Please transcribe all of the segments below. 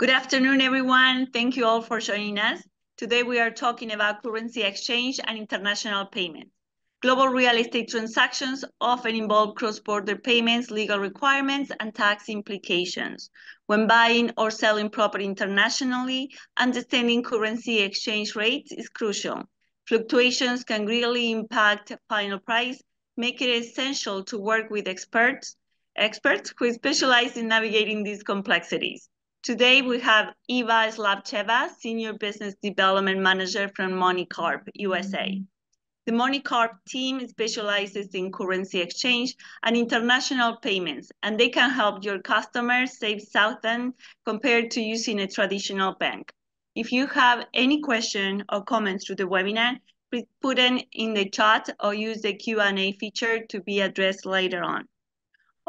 Good afternoon, everyone. Thank you all for joining us. Today we are talking about currency exchange and international payments. Global real estate transactions often involve cross-border payments, legal requirements, and tax implications. When buying or selling property internationally, understanding currency exchange rates is crucial. Fluctuations can greatly impact final price, making it essential to work with experts, experts who specialize in navigating these complexities. Today we have Eva Slavcheva, Senior Business Development Manager from MoneyCorp USA. The MoneyCorp team specializes in currency exchange and international payments, and they can help your customers save thousands compared to using a traditional bank. If you have any question or comments through the webinar, please put them in the chat or use the Q&A feature to be addressed later on.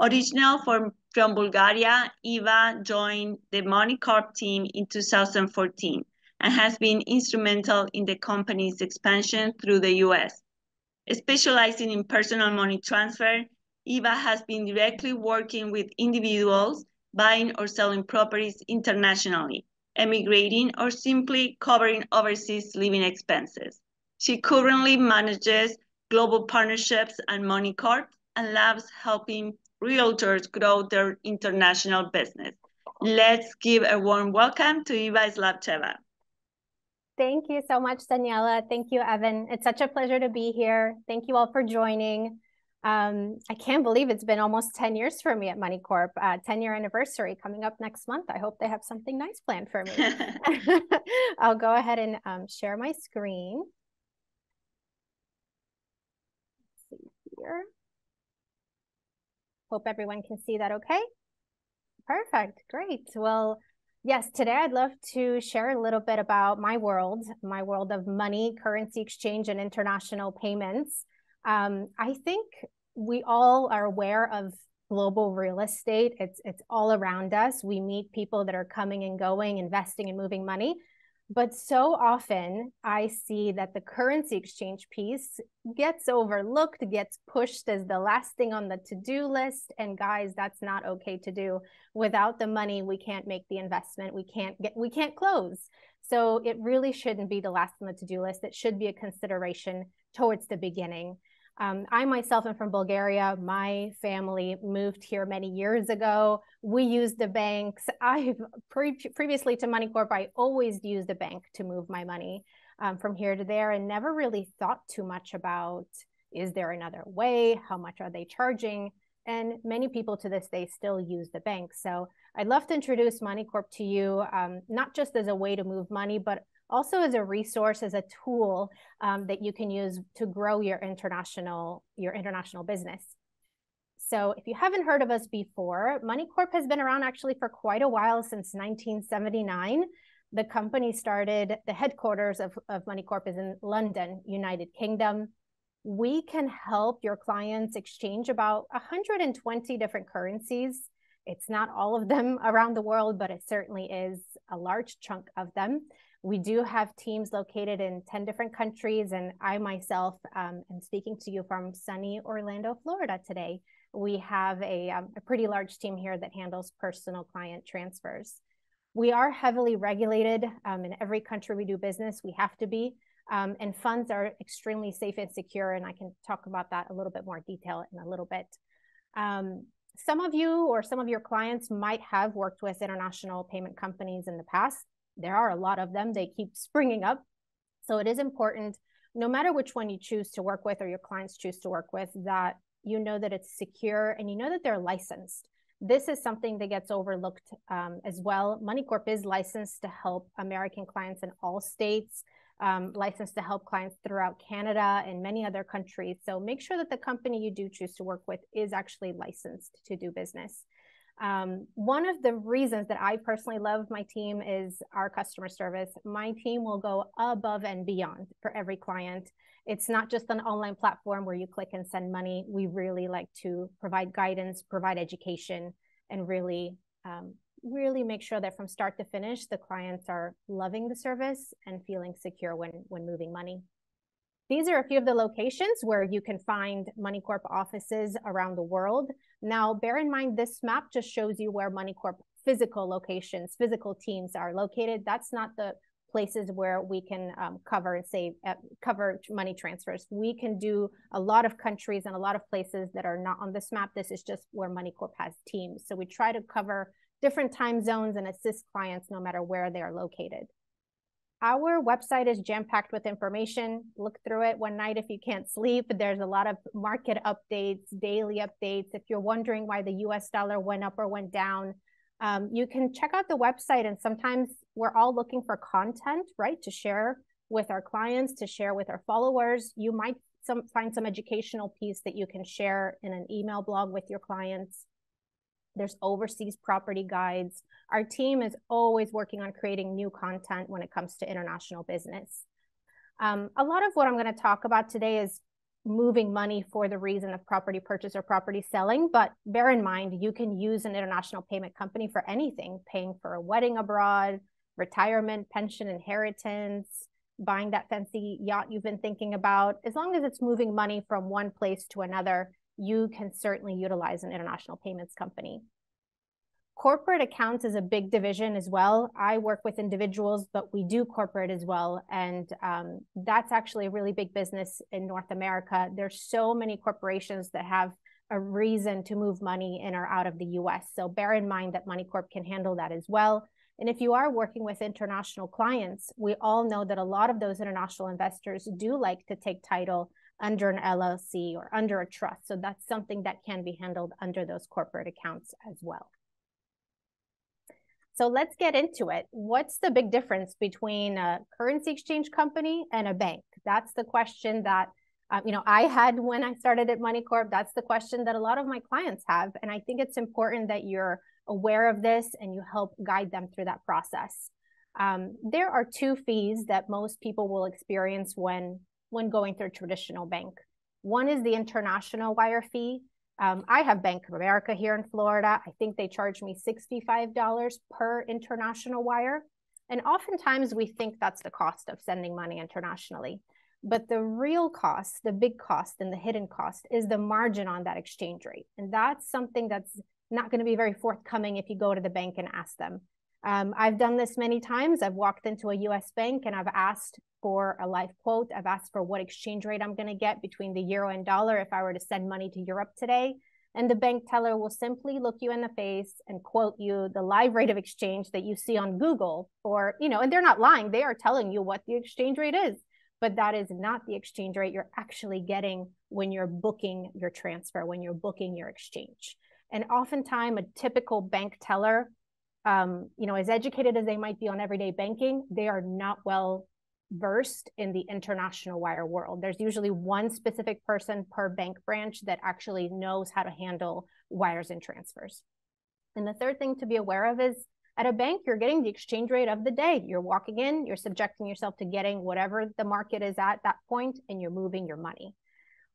Original from, from Bulgaria, Eva joined the MoneyCorp team in 2014 and has been instrumental in the company's expansion through the US. Specializing in personal money transfer, Eva has been directly working with individuals buying or selling properties internationally, emigrating, or simply covering overseas living expenses. She currently manages global partnerships and MoneyCorp and loves helping realtors grow their international business. Let's give a warm welcome to Eva Slavcheva. Thank you so much, Daniela. Thank you, Evan. It's such a pleasure to be here. Thank you all for joining. Um, I can't believe it's been almost 10 years for me at MoneyCorp, uh, 10 year anniversary coming up next month. I hope they have something nice planned for me. I'll go ahead and um, share my screen. Let's see here. Hope everyone can see that okay. Perfect, great. Well, Yes, today I'd love to share a little bit about my world, my world of money, currency exchange, and international payments. Um, I think we all are aware of global real estate. It's it's all around us. We meet people that are coming and going, investing and moving money. But so often I see that the currency exchange piece gets overlooked, gets pushed as the last thing on the to do list. And guys, that's not okay to do. Without the money, we can't make the investment. We can't get, we can't close. So it really shouldn't be the last on the to do list. It should be a consideration towards the beginning. Um, I myself am from Bulgaria. My family moved here many years ago. We use the banks. I've pre- previously to MoneyCorp, I always used the bank to move my money um, from here to there and never really thought too much about is there another way? How much are they charging? And many people to this day still use the bank. So I'd love to introduce MoneyCorp to you, um, not just as a way to move money, but also as a resource, as a tool um, that you can use to grow your international your international business. So if you haven't heard of us before, MoneyCorp has been around actually for quite a while since 1979. The company started, the headquarters of, of MoneyCorp is in London, United Kingdom. We can help your clients exchange about 120 different currencies. It's not all of them around the world, but it certainly is a large chunk of them. We do have teams located in 10 different countries, and I myself um, am speaking to you from sunny Orlando, Florida today. We have a, um, a pretty large team here that handles personal client transfers. We are heavily regulated um, in every country we do business. We have to be. Um, and funds are extremely safe and secure. And I can talk about that a little bit more detail in a little bit. Um, some of you or some of your clients might have worked with international payment companies in the past there are a lot of them, they keep springing up. So it is important, no matter which one you choose to work with or your clients choose to work with, that you know that it's secure and you know that they're licensed. This is something that gets overlooked um, as well. MoneyCorp is licensed to help American clients in all states, um, licensed to help clients throughout Canada and many other countries. So make sure that the company you do choose to work with is actually licensed to do business. Um, one of the reasons that I personally love my team is our customer service. My team will go above and beyond for every client. It's not just an online platform where you click and send money. We really like to provide guidance, provide education, and really, um, really make sure that from start to finish, the clients are loving the service and feeling secure when when moving money. These are a few of the locations where you can find MoneyCorp offices around the world. Now, bear in mind, this map just shows you where MoneyCorp physical locations, physical teams are located. That's not the places where we can um, cover and save, uh, cover money transfers. We can do a lot of countries and a lot of places that are not on this map. This is just where MoneyCorp has teams. So we try to cover different time zones and assist clients no matter where they are located. Our website is jam-packed with information. Look through it one night if you can't sleep. There's a lot of market updates, daily updates. If you're wondering why the US dollar went up or went down, um, you can check out the website. And sometimes we're all looking for content, right, to share with our clients, to share with our followers. You might some, find some educational piece that you can share in an email blog with your clients. There's overseas property guides. Our team is always working on creating new content when it comes to international business. Um, a lot of what I'm going to talk about today is moving money for the reason of property purchase or property selling. But bear in mind, you can use an international payment company for anything paying for a wedding abroad, retirement, pension, inheritance, buying that fancy yacht you've been thinking about. As long as it's moving money from one place to another, you can certainly utilize an international payments company. Corporate accounts is a big division as well. I work with individuals, but we do corporate as well. And um, that's actually a really big business in North America. There's so many corporations that have a reason to move money in or out of the US. So bear in mind that MoneyCorp can handle that as well. And if you are working with international clients, we all know that a lot of those international investors do like to take title under an LLC or under a trust. So that's something that can be handled under those corporate accounts as well. So let's get into it. What's the big difference between a currency exchange company and a bank? That's the question that uh, you know I had when I started at MoneyCorp. That's the question that a lot of my clients have, and I think it's important that you're aware of this and you help guide them through that process. Um, there are two fees that most people will experience when when going through traditional bank. One is the international wire fee. Um, I have Bank of America here in Florida. I think they charge me $65 per international wire. And oftentimes we think that's the cost of sending money internationally. But the real cost, the big cost and the hidden cost is the margin on that exchange rate. And that's something that's not going to be very forthcoming if you go to the bank and ask them. Um, I've done this many times. I've walked into a US bank and I've asked for a live quote. I've asked for what exchange rate I'm going to get between the euro and dollar if I were to send money to Europe today. And the bank teller will simply look you in the face and quote you the live rate of exchange that you see on Google or, you know, and they're not lying. They are telling you what the exchange rate is, but that is not the exchange rate you're actually getting when you're booking your transfer, when you're booking your exchange. And oftentimes a typical bank teller um, you know, as educated as they might be on everyday banking, they are not well versed in the international wire world. There's usually one specific person per bank branch that actually knows how to handle wires and transfers. And the third thing to be aware of is at a bank, you're getting the exchange rate of the day. You're walking in, you're subjecting yourself to getting whatever the market is at that point, and you're moving your money.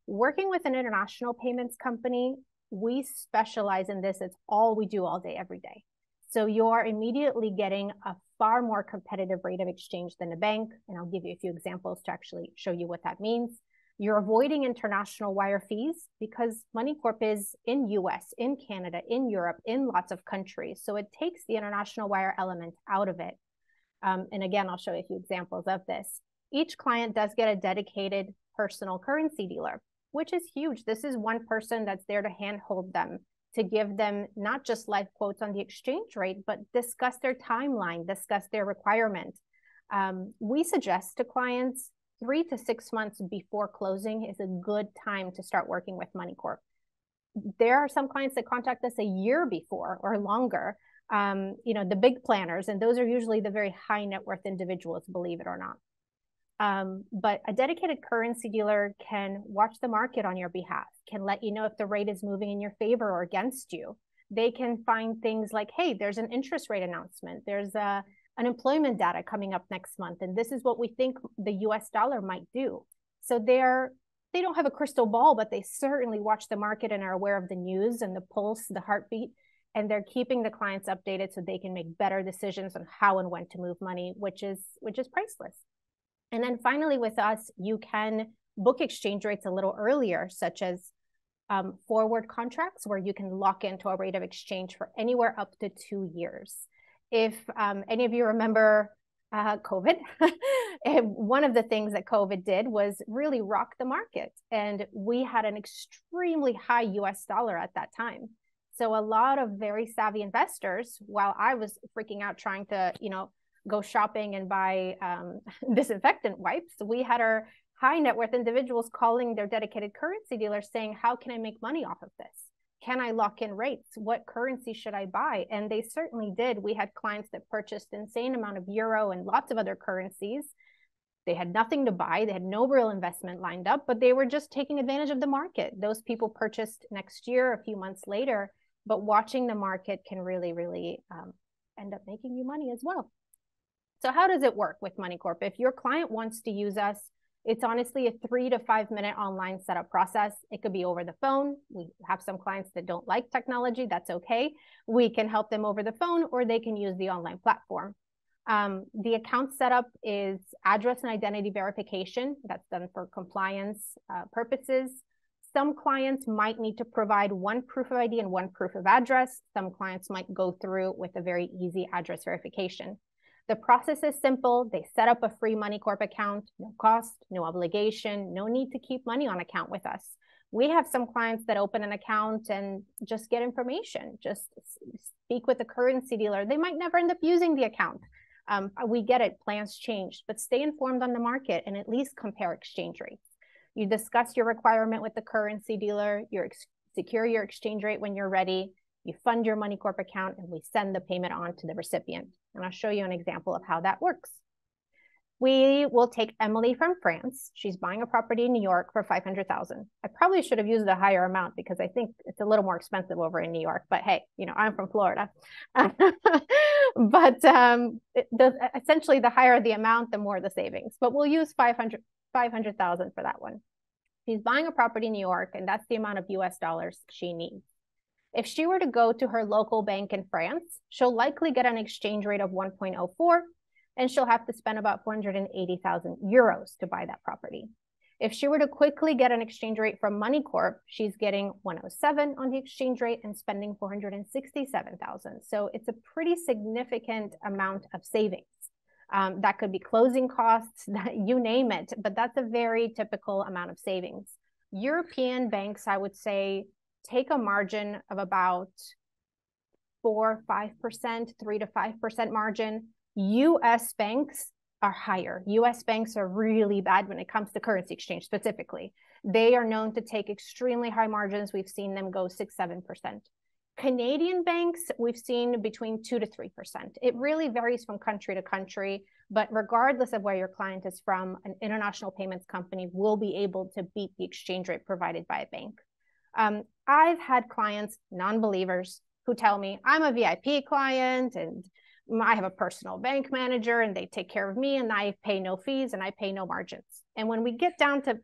Working with an international payments company, we specialize in this. It's all we do all day, every day. So you're immediately getting a far more competitive rate of exchange than a bank. And I'll give you a few examples to actually show you what that means. You're avoiding international wire fees because MoneyCorp is in US, in Canada, in Europe, in lots of countries. So it takes the international wire element out of it. Um, and again, I'll show you a few examples of this. Each client does get a dedicated personal currency dealer, which is huge. This is one person that's there to handhold them to give them not just live quotes on the exchange rate, but discuss their timeline, discuss their requirement. Um, we suggest to clients three to six months before closing is a good time to start working with MoneyCorp. There are some clients that contact us a year before or longer. Um, you know, the big planners, and those are usually the very high net worth individuals, believe it or not. Um, but a dedicated currency dealer can watch the market on your behalf, can let you know if the rate is moving in your favor or against you. They can find things like, hey, there's an interest rate announcement, there's a unemployment data coming up next month, and this is what we think the US dollar might do. So they're they don't have a crystal ball, but they certainly watch the market and are aware of the news and the pulse, the heartbeat, and they're keeping the clients updated so they can make better decisions on how and when to move money, which is which is priceless. And then finally, with us, you can book exchange rates a little earlier, such as um, forward contracts where you can lock into a rate of exchange for anywhere up to two years. If um, any of you remember uh, COVID, one of the things that COVID did was really rock the market. And we had an extremely high US dollar at that time. So a lot of very savvy investors, while I was freaking out trying to, you know, go shopping and buy um, disinfectant wipes, we had our high net worth individuals calling their dedicated currency dealers saying, How can I make money off of this? Can I lock in rates? What currency should I buy? And they certainly did. We had clients that purchased insane amount of euro and lots of other currencies. They had nothing to buy. They had no real investment lined up, but they were just taking advantage of the market. Those people purchased next year, a few months later, but watching the market can really, really um, end up making you money as well. So how does it work with MoneyCorp? If your client wants to use us, it's honestly a three to five minute online setup process. It could be over the phone. We have some clients that don't like technology. That's okay. We can help them over the phone or they can use the online platform. Um, the account setup is address and identity verification. That's done for compliance uh, purposes. Some clients might need to provide one proof of ID and one proof of address. Some clients might go through with a very easy address verification. The process is simple. They set up a free MoneyCorp account, no cost, no obligation, no need to keep money on account with us. We have some clients that open an account and just get information, just speak with the currency dealer. They might never end up using the account. Um, we get it, plans change, but stay informed on the market and at least compare exchange rates. You discuss your requirement with the currency dealer, you secure your exchange rate when you're ready, you fund your MoneyCorp account, and we send the payment on to the recipient. And I'll show you an example of how that works. We will take Emily from France. She's buying a property in New York for 500,000. I probably should have used a higher amount because I think it's a little more expensive over in New York, but hey, you know, I'm from Florida. but um, the, essentially the higher the amount, the more the savings, but we'll use 500, 500,000 for that one. She's buying a property in New York and that's the amount of US dollars she needs. If she were to go to her local bank in France, she'll likely get an exchange rate of 1.04 and she'll have to spend about 480,000 euros to buy that property. If she were to quickly get an exchange rate from MoneyCorp, she's getting 107 on the exchange rate and spending 467,000. So it's a pretty significant amount of savings. Um, that could be closing costs, that you name it, but that's a very typical amount of savings. European banks, I would say, take a margin of about four, 5%, three to 5% margin. US banks are higher. US banks are really bad when it comes to currency exchange specifically. They are known to take extremely high margins. We've seen them go six, 7%. Canadian banks, we've seen between 2 to 3%. It really varies from country to country, but regardless of where your client is from, an international payments company will be able to beat the exchange rate provided by a bank. Um, I've had clients, non believers, who tell me I'm a VIP client and I have a personal bank manager and they take care of me and I pay no fees and I pay no margins. And when we get down to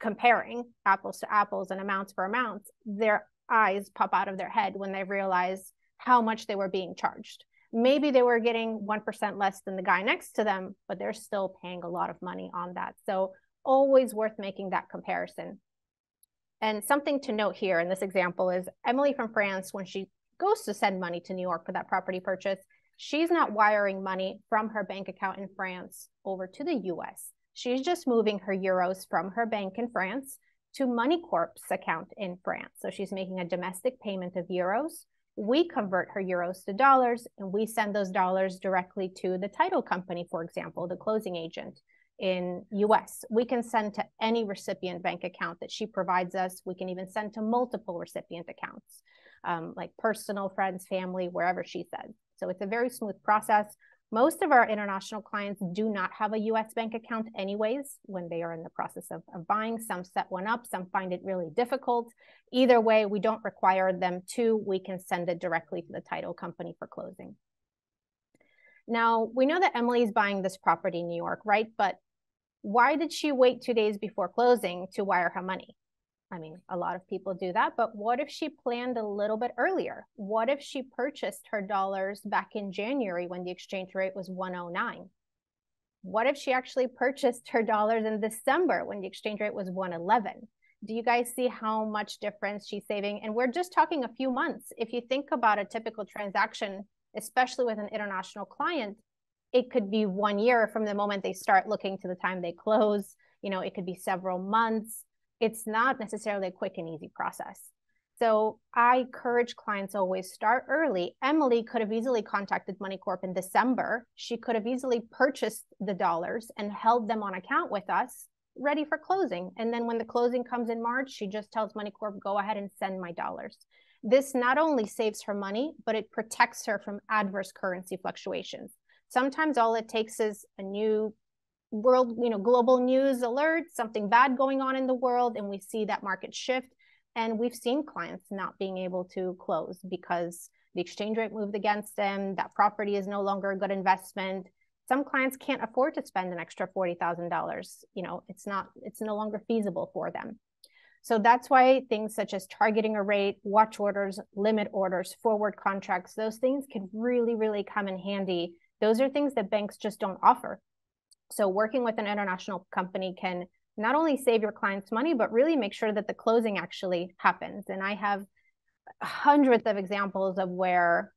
comparing apples to apples and amounts for amounts, their eyes pop out of their head when they realize how much they were being charged. Maybe they were getting 1% less than the guy next to them, but they're still paying a lot of money on that. So, always worth making that comparison. And something to note here in this example is Emily from France, when she goes to send money to New York for that property purchase, she's not wiring money from her bank account in France over to the US. She's just moving her euros from her bank in France to MoneyCorp's account in France. So she's making a domestic payment of euros. We convert her euros to dollars and we send those dollars directly to the title company, for example, the closing agent in US. We can send to any recipient bank account that she provides us. We can even send to multiple recipient accounts, um, like personal, friends, family, wherever she says. So it's a very smooth process. Most of our international clients do not have a US bank account anyways when they are in the process of, of buying. Some set one up, some find it really difficult. Either way, we don't require them to. We can send it directly to the title company for closing. Now, we know that Emily is buying this property in New York, right? But why did she wait two days before closing to wire her money? I mean, a lot of people do that, but what if she planned a little bit earlier? What if she purchased her dollars back in January when the exchange rate was 109? What if she actually purchased her dollars in December when the exchange rate was 111? Do you guys see how much difference she's saving? And we're just talking a few months. If you think about a typical transaction, especially with an international client, it could be one year from the moment they start looking to the time they close. You know, it could be several months. It's not necessarily a quick and easy process. So I encourage clients always start early. Emily could have easily contacted MoneyCorp in December. She could have easily purchased the dollars and held them on account with us, ready for closing. And then when the closing comes in March, she just tells MoneyCorp, go ahead and send my dollars. This not only saves her money, but it protects her from adverse currency fluctuations. Sometimes all it takes is a new world, you know, global news alert, something bad going on in the world, and we see that market shift and we've seen clients not being able to close because the exchange rate moved against them, that property is no longer a good investment. Some clients can't afford to spend an extra $40,000. You know, it's not, it's no longer feasible for them. So that's why things such as targeting a rate, watch orders, limit orders, forward contracts, those things can really, really come in handy. Those are things that banks just don't offer. So working with an international company can not only save your clients money, but really make sure that the closing actually happens. And I have hundreds of examples of where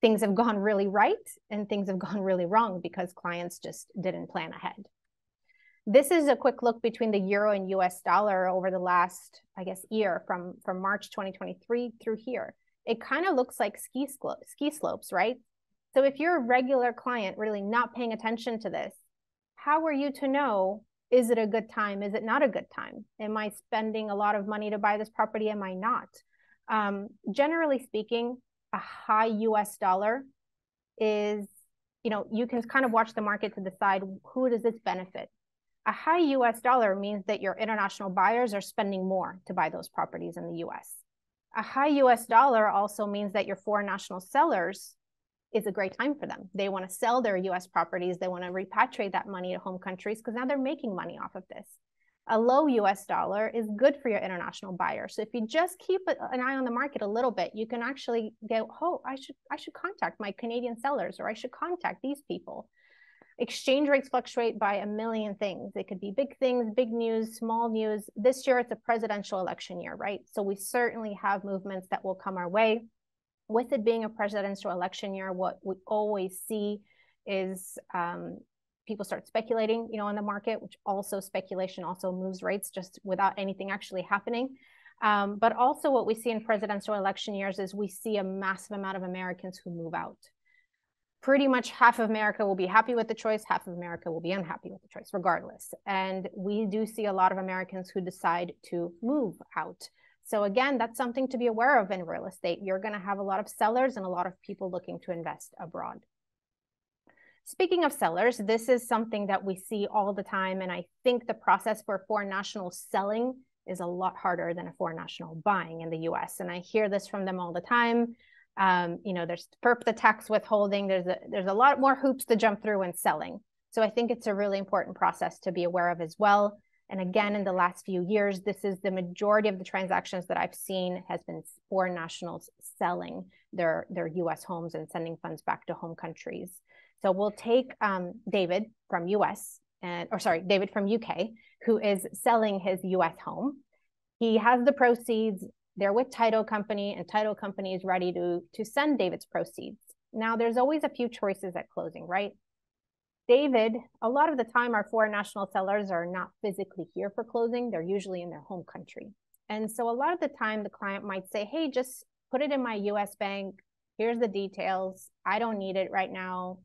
things have gone really right and things have gone really wrong because clients just didn't plan ahead. This is a quick look between the euro and US dollar over the last, I guess, year from, from March 2023 through here. It kind of looks like ski, ski slopes, right? So if you're a regular client really not paying attention to this, how are you to know is it a good time? Is it not a good time? Am I spending a lot of money to buy this property? Am I not? Um, generally speaking, a high US dollar is, you know, you can kind of watch the market to decide who does this benefit. A high US dollar means that your international buyers are spending more to buy those properties in the US. A high US dollar also means that your foreign national sellers is a great time for them. They want to sell their US properties, they want to repatriate that money to home countries because now they're making money off of this. A low US dollar is good for your international buyer. So if you just keep an eye on the market a little bit, you can actually go, "Oh, I should I should contact my Canadian sellers or I should contact these people." Exchange rates fluctuate by a million things. It could be big things, big news, small news. This year it's a presidential election year, right? So we certainly have movements that will come our way with it being a presidential election year, what we always see is um, people start speculating, you know, on the market, which also speculation also moves rates just without anything actually happening. Um, but also what we see in presidential election years is we see a massive amount of Americans who move out. Pretty much half of America will be happy with the choice, half of America will be unhappy with the choice, regardless. And we do see a lot of Americans who decide to move out. So again, that's something to be aware of in real estate. You're going to have a lot of sellers and a lot of people looking to invest abroad. Speaking of sellers, this is something that we see all the time. And I think the process for foreign nationals selling is a lot harder than a foreign national buying in the US. And I hear this from them all the time. Um, you know, there's FIRPTA tax withholding, there's a, there's a lot more hoops to jump through when selling. So I think it's a really important process to be aware of as well. And again, in the last few years, this is the majority of the transactions that I've seen has been foreign nationals selling their, their US homes and sending funds back to home countries. So we'll take um, David from US, and, or sorry, David from UK, who is selling his US home. He has the proceeds, they're with title company, and title company is ready to, to send David's proceeds. Now, there's always a few choices at closing, right? David, a lot of the time our foreign national sellers are not physically here for closing. They're usually in their home country. And so a lot of the time the client might say, hey, just put it in my US bank. Here's the details. I don't need it right now.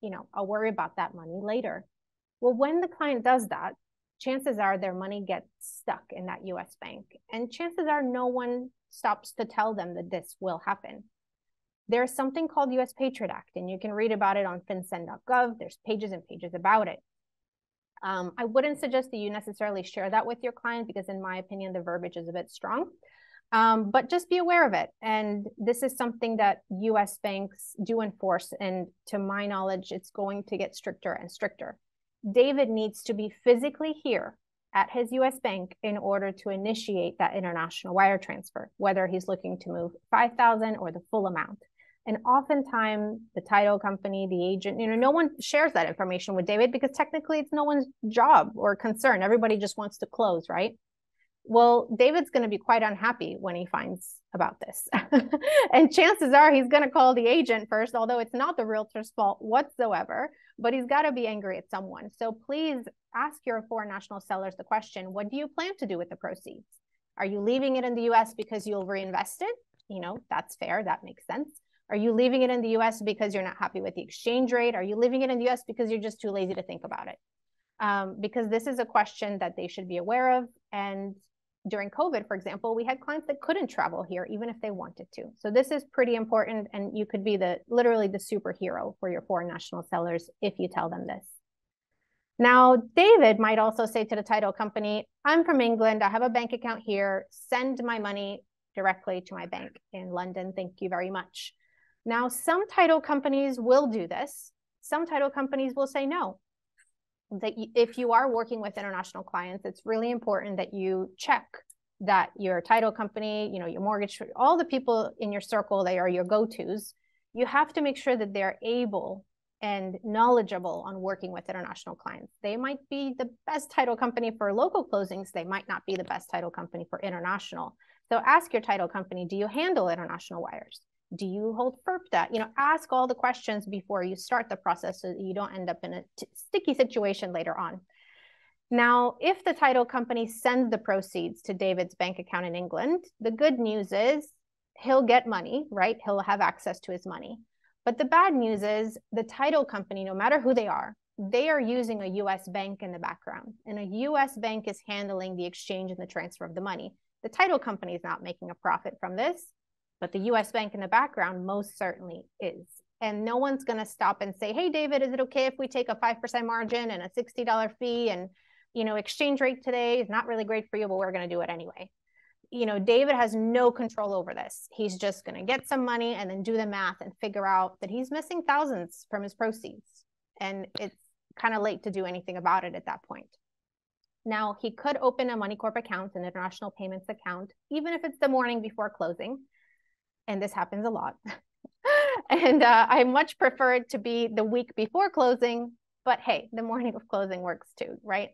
You know, I'll worry about that money later. Well, when the client does that, chances are their money gets stuck in that US bank. And chances are no one stops to tell them that this will happen there's something called US Patriot Act, and you can read about it on fincen.gov. There's pages and pages about it. Um, I wouldn't suggest that you necessarily share that with your client because, in my opinion, the verbiage is a bit strong. Um, but just be aware of it. And this is something that US banks do enforce. And to my knowledge, it's going to get stricter and stricter. David needs to be physically here at his US bank in order to initiate that international wire transfer, whether he's looking to move 5,000 or the full amount. And oftentimes, the title company, the agent, you know, no one shares that information with David because technically it's no one's job or concern. Everybody just wants to close, right? Well, David's going to be quite unhappy when he finds about this. and chances are he's going to call the agent first, although it's not the realtor's fault whatsoever, but he's got to be angry at someone. So please ask your foreign national sellers the question what do you plan to do with the proceeds? Are you leaving it in the US because you'll reinvest it? You know, that's fair. That makes sense. Are you leaving it in the US because you're not happy with the exchange rate? Are you leaving it in the US because you're just too lazy to think about it? Um, because this is a question that they should be aware of. And during COVID, for example, we had clients that couldn't travel here even if they wanted to. So this is pretty important. And you could be the literally the superhero for your foreign national sellers if you tell them this. Now, David might also say to the title company, I'm from England. I have a bank account here. Send my money directly to my bank in London. Thank you very much. Now, some title companies will do this. Some title companies will say no that if you are working with international clients, it's really important that you check that your title company, you know, your mortgage, all the people in your circle that are your go-tos, you have to make sure that they're able and knowledgeable on working with international clients. They might be the best title company for local closings. They might not be the best title company for international. So ask your title company, do you handle international wires? Do you hold FIRPTA? You know, ask all the questions before you start the process so that you don't end up in a sticky situation later on. Now, if the title company sends the proceeds to David's bank account in England, the good news is he'll get money, right? He'll have access to his money. But the bad news is the title company, no matter who they are, they are using a US bank in the background, and a US bank is handling the exchange and the transfer of the money. The title company is not making a profit from this but the US bank in the background most certainly is. And no one's going to stop and say, hey, David, is it okay if we take a 5% margin and a $60 fee? And, you know, exchange rate today is not really great for you, but we're going to do it anyway. You know, David has no control over this. He's just going to get some money and then do the math and figure out that he's missing thousands from his proceeds. And it's kind of late to do anything about it at that point. Now, he could open a Moneycorp account, an international payments account, even if it's the morning before closing and this happens a lot. and uh, I much prefer it to be the week before closing, but hey, the morning of closing works too, right?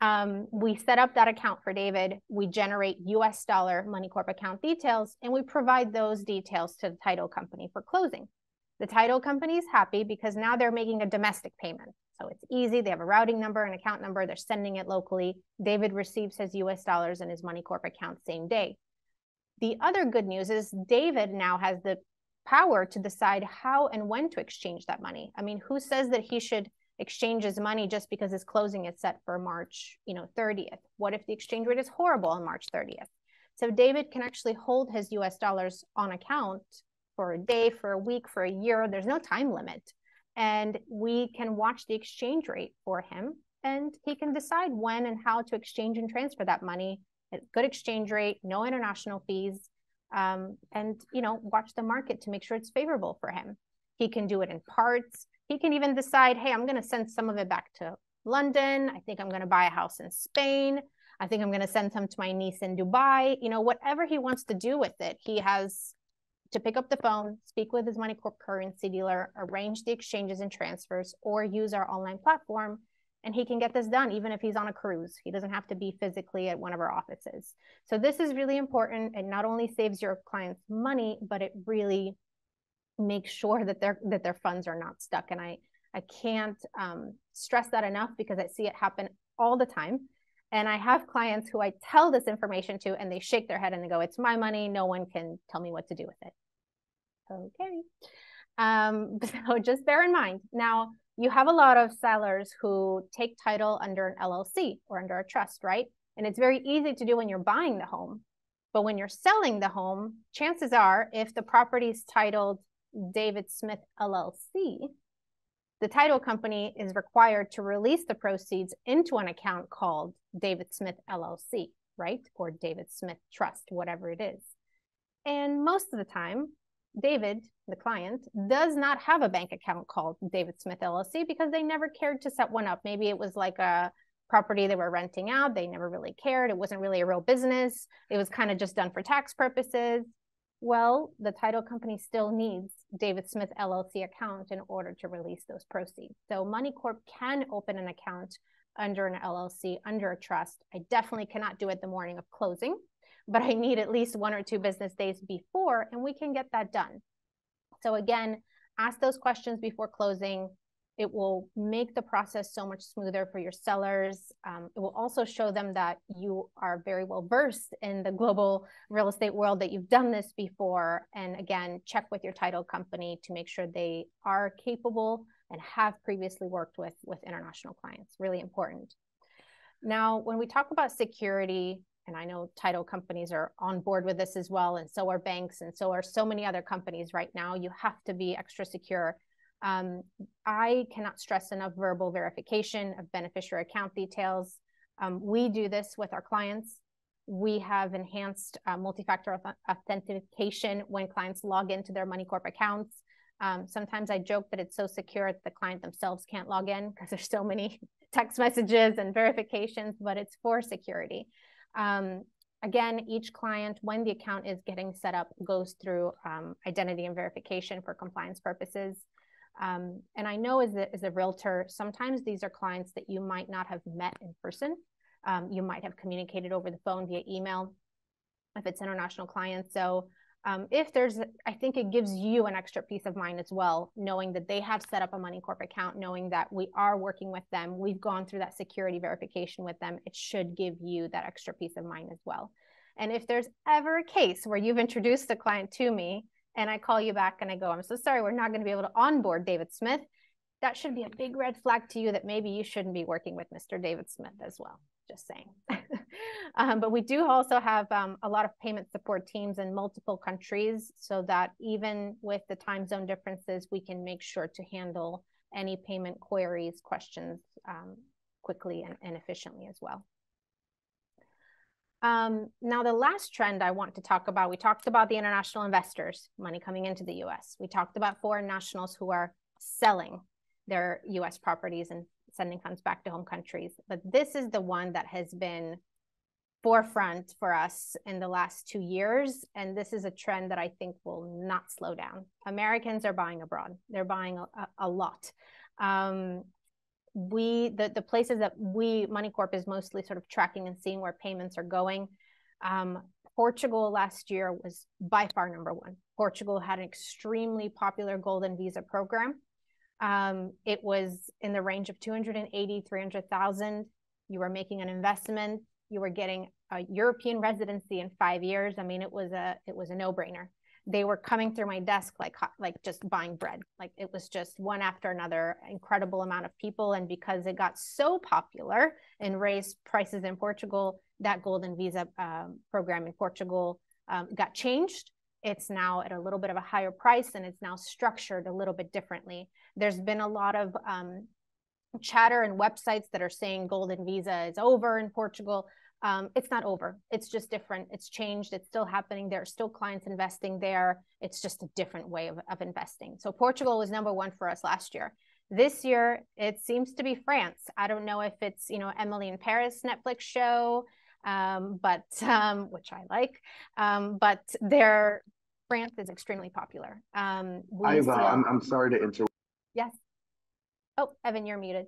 Um, we set up that account for David. We generate US dollar Moneycorp account details, and we provide those details to the title company for closing. The title company is happy because now they're making a domestic payment. So it's easy. They have a routing number, an account number. They're sending it locally. David receives his US dollars in his Moneycorp account same day. The other good news is David now has the power to decide how and when to exchange that money. I mean, who says that he should exchange his money just because his closing is set for March, you know, 30th? What if the exchange rate is horrible on March 30th? So David can actually hold his US dollars on account for a day, for a week, for a year. There's no time limit. And we can watch the exchange rate for him and he can decide when and how to exchange and transfer that money good exchange rate, no international fees, um, and you know watch the market to make sure it's favorable for him. He can do it in parts. He can even decide, hey, I'm going to send some of it back to London. I think I'm going to buy a house in Spain. I think I'm going to send some to my niece in Dubai. You know, whatever he wants to do with it, he has to pick up the phone, speak with his Moneycorp currency dealer, arrange the exchanges and transfers, or use our online platform and he can get this done even if he's on a cruise. He doesn't have to be physically at one of our offices. So this is really important. It not only saves your clients money, but it really makes sure that their that their funds are not stuck. And I I can't um, stress that enough because I see it happen all the time. And I have clients who I tell this information to, and they shake their head and they go, "It's my money. No one can tell me what to do with it." Okay. Um, so just bear in mind now you have a lot of sellers who take title under an LLC or under a trust, right? And it's very easy to do when you're buying the home. But when you're selling the home, chances are if the property is titled David Smith LLC, the title company is required to release the proceeds into an account called David Smith LLC, right? Or David Smith Trust, whatever it is. And most of the time, David, the client, does not have a bank account called David Smith LLC because they never cared to set one up. Maybe it was like a property they were renting out. They never really cared. It wasn't really a real business. It was kind of just done for tax purposes. Well, the title company still needs David Smith LLC account in order to release those proceeds. So Moneycorp can open an account under an LLC, under a trust. I definitely cannot do it the morning of closing, but I need at least one or two business days before, and we can get that done. So again, ask those questions before closing. It will make the process so much smoother for your sellers. Um, it will also show them that you are very well versed in the global real estate world, that you've done this before. And again, check with your title company to make sure they are capable and have previously worked with, with international clients. Really important. Now, when we talk about security, and I know title companies are on board with this as well, and so are banks, and so are so many other companies right now. You have to be extra secure. Um, I cannot stress enough verbal verification of beneficiary account details. Um, we do this with our clients. We have enhanced uh, multi-factor authentication when clients log into their MoneyCorp accounts. Um, sometimes I joke that it's so secure that the client themselves can't log in because there's so many text messages and verifications, but it's for security. Um, again, each client, when the account is getting set up, goes through um, identity and verification for compliance purposes. Um, and I know as a, as a realtor, sometimes these are clients that you might not have met in person. Um, you might have communicated over the phone via email if it's international clients. So um, if there's, I think it gives you an extra peace of mind as well, knowing that they have set up a MoneyCorp account, knowing that we are working with them, we've gone through that security verification with them. It should give you that extra peace of mind as well. And if there's ever a case where you've introduced a client to me and I call you back and I go, I'm so sorry, we're not going to be able to onboard David Smith, that should be a big red flag to you that maybe you shouldn't be working with Mr. David Smith as well just saying. um, but we do also have um, a lot of payment support teams in multiple countries so that even with the time zone differences, we can make sure to handle any payment queries, questions um, quickly and, and, efficiently as well. Um, now, the last trend I want to talk about, we talked about the international investors, money coming into the US. We talked about foreign nationals who are selling their US properties and sending funds back to home countries. But this is the one that has been forefront for us in the last two years. And this is a trend that I think will not slow down. Americans are buying abroad, they're buying a, a lot. Um, we the, the places that we MoneyCorp is mostly sort of tracking and seeing where payments are going. Um, Portugal last year was by far number one. Portugal had an extremely popular golden visa program. Um, it was in the range of 280, 300,000. You were making an investment. You were getting a European residency in five years. I mean, it was a it was a no brainer. They were coming through my desk like like just buying bread. Like it was just one after another, incredible amount of people. And because it got so popular and raised prices in Portugal, that golden visa um, program in Portugal um, got changed it's now at a little bit of a higher price and it's now structured a little bit differently. There's been a lot of um, chatter and websites that are saying golden visa is over in Portugal. Um, it's not over. It's just different. It's changed. It's still happening. There are still clients investing there. It's just a different way of, of investing. So Portugal was number one for us last year. This year, it seems to be France. I don't know if it's, you know, Emily in Paris Netflix show, um, but um, which I like. Um, but they're France is extremely popular. Um, I've, uh, I'm, I'm sorry to interrupt. Yes. Oh, Evan, you're muted.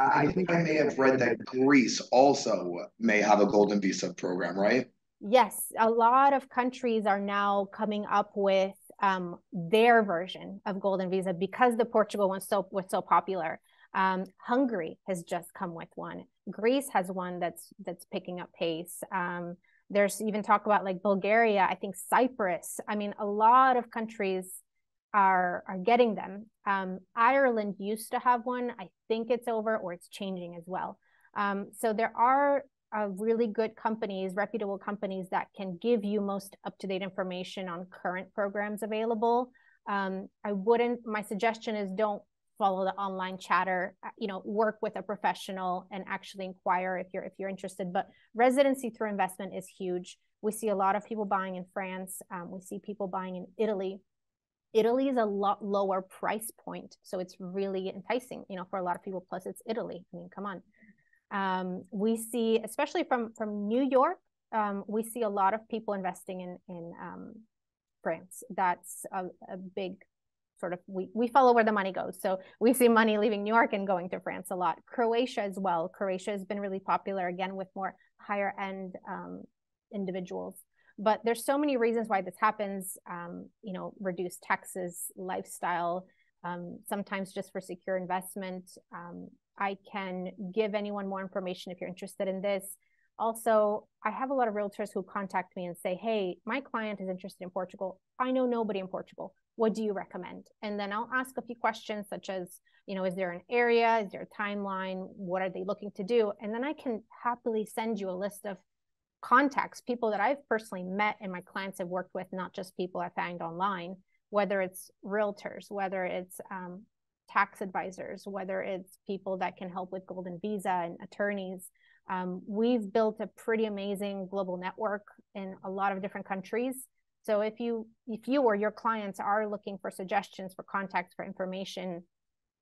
I think I may have read that Greece also may have a golden visa program, right? Yes, a lot of countries are now coming up with um, their version of golden visa because the Portugal one so was so popular. Um, Hungary has just come with one. Greece has one that's that's picking up pace. Um, there's even talk about like Bulgaria, I think Cyprus. I mean, a lot of countries are are getting them. Um, Ireland used to have one. I think it's over or it's changing as well. Um, so there are uh, really good companies, reputable companies that can give you most up to date information on current programs available. Um, I wouldn't. My suggestion is don't follow the online chatter uh, you know work with a professional and actually inquire if you're if you're interested. But residency through investment is huge. We see a lot of people buying in france. Um, we see people buying in italy. Italy is a lot lower price point so it's really enticing you know for a lot of people. Plus it's italy. I mean come on. Um, we see, especially from from New York, um, we see a lot of people investing in in um, France. That's a, a big sort of we, we follow where the money goes. So we see money leaving New York and going to France a lot. Croatia as well. Croatia has been really popular again with more higher end um, individuals. But there's so many reasons why this happens. Um, you know, reduced taxes, lifestyle, um, sometimes just for secure investment. Um, I can give anyone more information if you're interested in this. Also, I have a lot of realtors who contact me and say, Hey, my client is interested in Portugal. I know nobody in Portugal. What do you recommend? And then I'll ask a few questions, such as, you know, is there an area? Is there a timeline? What are they looking to do? And then I can happily send you a list of contacts, people that I've personally met and my clients have worked with, not just people I found online, whether it's realtors, whether it's um, tax advisors, whether it's people that can help with golden visa and attorneys um, we've built a pretty amazing global network in a lot of different countries. So if you if you or your clients are looking for suggestions for contacts for information,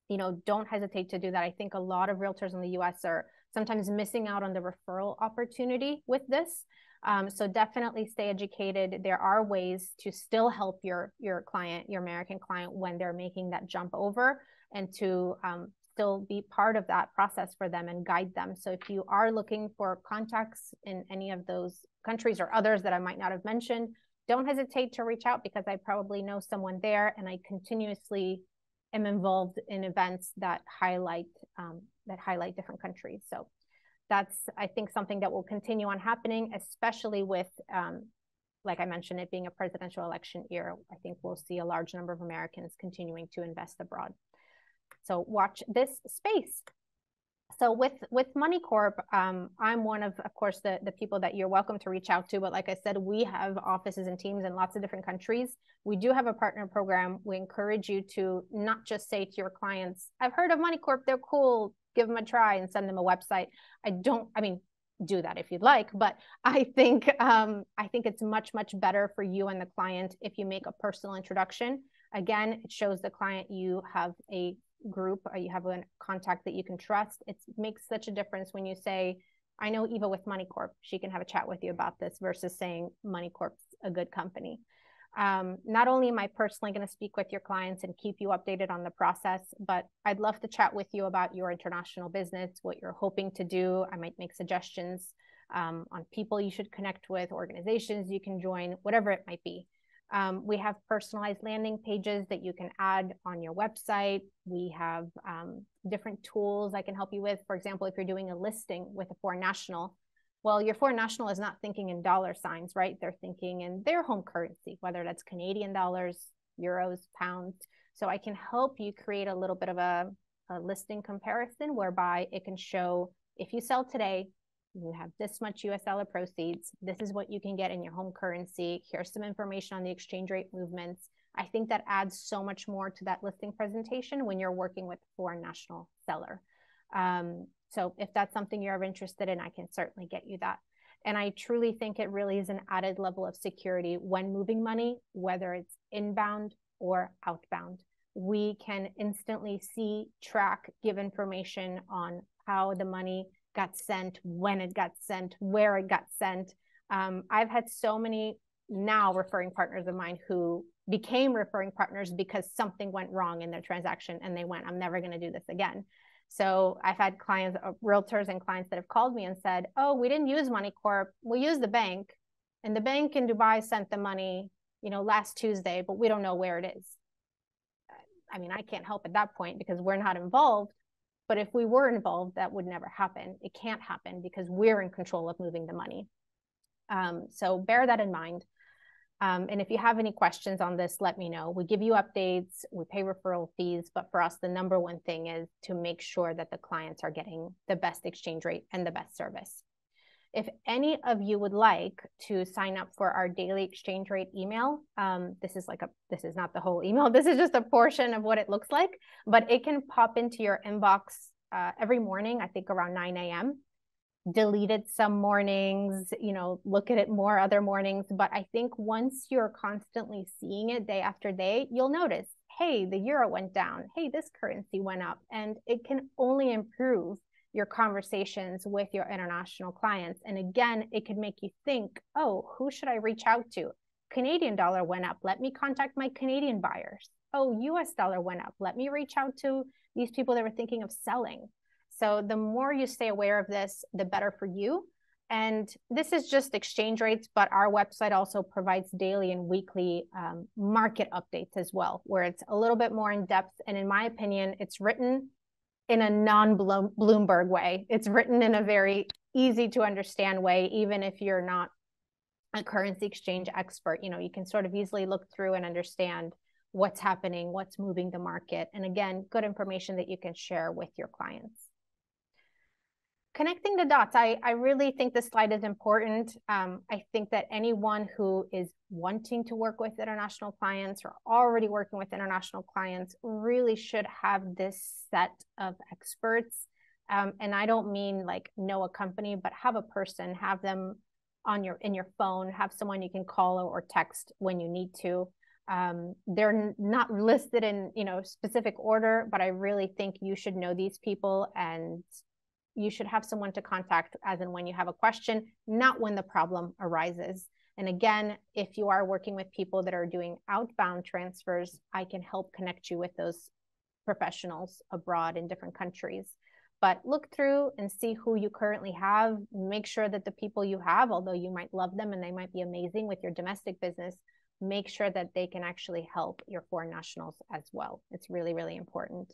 you know, don't hesitate to do that. I think a lot of realtors in the US are sometimes missing out on the referral opportunity with this. Um, so definitely stay educated. There are ways to still help your your client, your American client, when they're making that jump over, and to um, still be part of that process for them and guide them. So if you are looking for contacts in any of those countries or others that I might not have mentioned, don't hesitate to reach out because I probably know someone there and I continuously am involved in events that highlight um, that highlight different countries. So that's I think something that will continue on happening, especially with um, like I mentioned, it being a presidential election year. I think we'll see a large number of Americans continuing to invest abroad. So watch this space. So with with MoneyCorp, um, I'm one of, of course, the the people that you're welcome to reach out to. But like I said, we have offices and teams in lots of different countries. We do have a partner program. We encourage you to not just say to your clients, "I've heard of MoneyCorp. They're cool. Give them a try," and send them a website. I don't. I mean, do that if you'd like but i think um, i think it's much much better for you and the client if you make a personal introduction again it shows the client you have a group or you have a contact that you can trust it makes such a difference when you say i know eva with moneycorp. She can have a chat with you about this versus saying moneycorp's a good company. Um, not only am i personally going to speak with your clients and keep you updated on the process but i'd love to chat with you about your international business what you're hoping to do. I might make suggestions um, on people you should connect with organizations you can join whatever it might be um, we have personalized landing pages that you can add on your website. We have um, different tools I can help you with. For example, if you're doing a listing with a foreign national, well, your foreign national is not thinking in dollar signs, right? They're thinking in their home currency, whether that's Canadian dollars, euros, pounds. So I can help you create a little bit of a, a listing comparison whereby it can show if you sell today, you have this much US dollar proceeds. This is what you can get in your home currency. Here's some information on the exchange rate movements. I think that adds so much more to that listing presentation when you're working with a foreign national seller. Um, so if that's something you're interested in, I can certainly get you that. And I truly think it really is an added level of security when moving money, whether it's inbound or outbound. We can instantly see, track, give information on how the money got sent, when it got sent, where it got sent. Um, I've had so many now referring partners of mine who became referring partners because something went wrong in their transaction and they went, I'm never going to do this again. So I've had clients, uh, realtors and clients that have called me and said, Oh, we didn't use MoneyCorp. We used the bank. And the bank in Dubai sent the money, you know, last Tuesday, but we don't know where it is. I mean, I can't help at that point because we're not involved. But if we were involved, that would never happen. It can't happen because we're in control of moving the money. Um, so bear that in mind. Um, and if you have any questions on this, let me know. We give you updates, we pay referral fees, but for us, the number one thing is to make sure that the clients are getting the best exchange rate and the best service. If any of you would like to sign up for our daily exchange rate email, um, this is like a this is not the whole email. This is just a portion of what it looks like, but it can pop into your inbox uh, every morning. I think around 9 a.m. Delete it some mornings, you know, look at it more other mornings. But I think once you're constantly seeing it day after day, you'll notice, hey, the euro went down. Hey, this currency went up, and it can only improve your conversations with your international clients. And again, it could make you think, oh, who should I reach out to? Canadian dollar went up. Let me contact my Canadian buyers. Oh, US dollar went up. Let me reach out to these people that were thinking of selling. So the more you stay aware of this, the better for you. And this is just exchange rates, but our website also provides daily and weekly um, market updates as well, where it's a little bit more in depth. And in my opinion, it's written in a non Bloomberg way. It's written in a very easy to understand way, even if you're not a currency exchange expert. You know, you can sort of easily look through and understand what's happening, what's moving the market. And again, good information that you can share with your clients connecting the dots i i really think this slide is important. Um, i think that anyone who is wanting to work with international clients or already working with international clients really should have this set of experts. Um, and i don't mean like know a company but have a person have them on your in your phone have someone you can call or text when you need to. Um, they're not listed in you know specific order but i really think you should know these people and you should have someone to contact as and when you have a question, not when the problem arises. And again, if you are working with people that are doing outbound transfers, I can help connect you with those professionals abroad in different countries. But look through and see who you currently have. Make sure that the people you have, although you might love them and they might be amazing with your domestic business, make sure that they can actually help your foreign nationals as well. It's really, really important.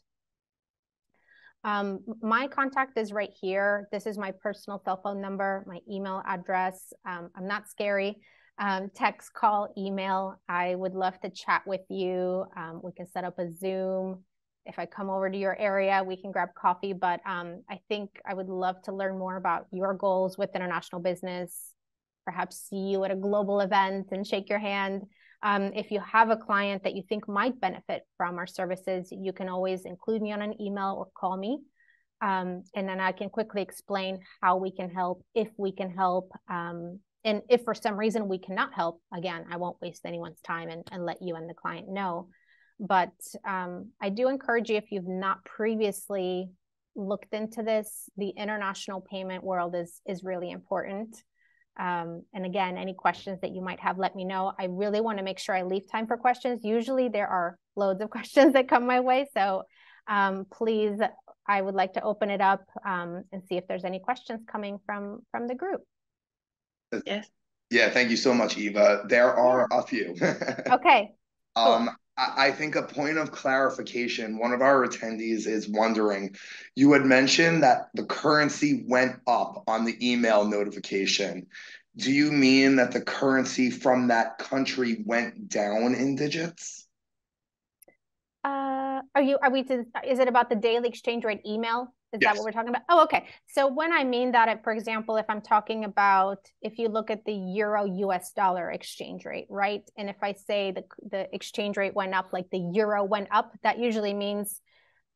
Um, my contact is right here. This is my personal cell phone number, my email address. Um, I'm not scary. Um, text, call, email. I would love to chat with you. Um, we can set up a Zoom. If I come over to your area, we can grab coffee. But um, I think I would love to learn more about your goals with international business, perhaps see you at a global event and shake your hand. Um, if you have a client that you think might benefit from our services, you can always include me on an email or call me. Um, and then I can quickly explain how we can help, if we can help. Um, and if for some reason we cannot help, again, I won't waste anyone's time and, and let you and the client know. But um, I do encourage you, if you've not previously looked into this, the international payment world is, is really important. Um, and again, any questions that you might have, let me know. I really want to make sure I leave time for questions. Usually there are loads of questions that come my way. So um, please, I would like to open it up um, and see if there's any questions coming from from the group. Yes. Yeah, thank you so much, Eva. There are a few. okay. Um, cool. I think a point of clarification, one of our attendees is wondering, you had mentioned that the currency went up on the email notification. Do you mean that the currency from that country went down in digits? Uh, are you, are we, to, is it about the daily exchange rate email? Is yes. that what we're talking about? Oh, okay. So when I mean that, for example, if I'm talking about if you look at the euro US dollar exchange rate, right? And if I say the the exchange rate went up, like the euro went up, that usually means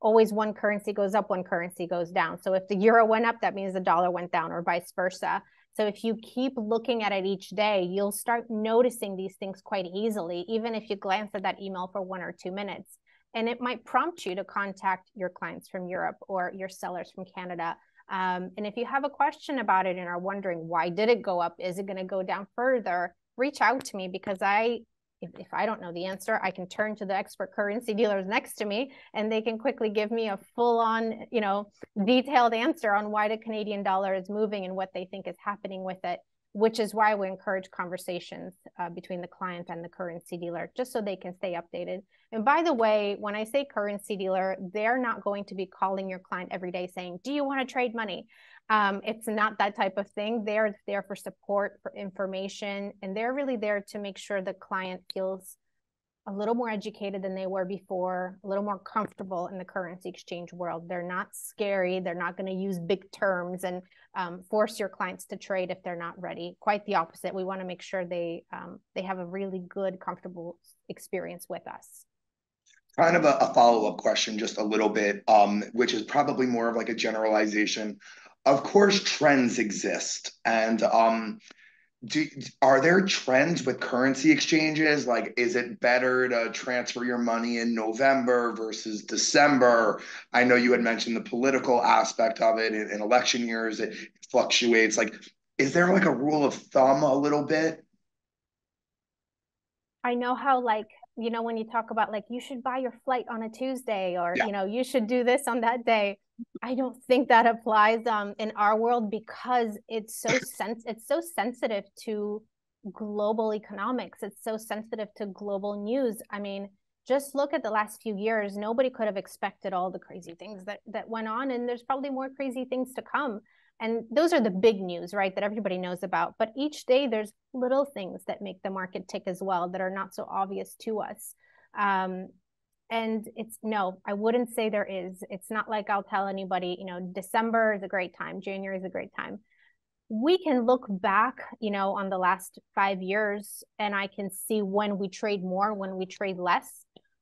always one currency goes up, one currency goes down. So if the euro went up, that means the dollar went down, or vice versa. So if you keep looking at it each day, you'll start noticing these things quite easily, even if you glance at that email for one or two minutes and it might prompt you to contact your clients from Europe or your sellers from Canada. Um, and if you have a question about it and are wondering why did it go up, is it going to go down further? Reach out to me because I, if, if I don't know the answer, I can turn to the expert currency dealers next to me, and they can quickly give me a full-on, you know, detailed answer on why the Canadian dollar is moving and what they think is happening with it which is why we encourage conversations uh, between the client and the currency dealer, just so they can stay updated. And by the way, when I say currency dealer, they're not going to be calling your client every day saying, Do you want to trade money? Um, it's not that type of thing. They're there for support, for information, and they're really there to make sure the client feels a little more educated than they were before, a little more comfortable in the currency exchange world. They're not scary. They're not going to use big terms and um, force your clients to trade if they're not ready. Quite the opposite. We want to make sure they um, they have a really good, comfortable experience with us. Kind of a, a follow up question, just a little bit, um, which is probably more of like a generalization. Of course, trends exist, and um, do are there trends with currency exchanges? Like is it better to transfer your money in november versus december? I know you had mentioned the political aspect of it in, in election years it fluctuates. Like is there like a rule of thumb a little bit? I know how like you know when you talk about like you should buy your flight on a tuesday or yeah. you know you should do this on that day i don't think that applies um in our world because it's so sens- it's so sensitive to global economics. It's so sensitive to global news. I mean just look at the last few years. Nobody could have expected all the crazy things that that went on and there's probably more crazy things to come. And those are the big news right that everybody knows about. But each day there's little things that make the market tick as well that are not so obvious to us. Um, and it's no i wouldn't say there is. It's not like i'll tell anybody you know december is a great time january is a great time. We can look back you know on the last five years and i can see when we trade more when we trade less.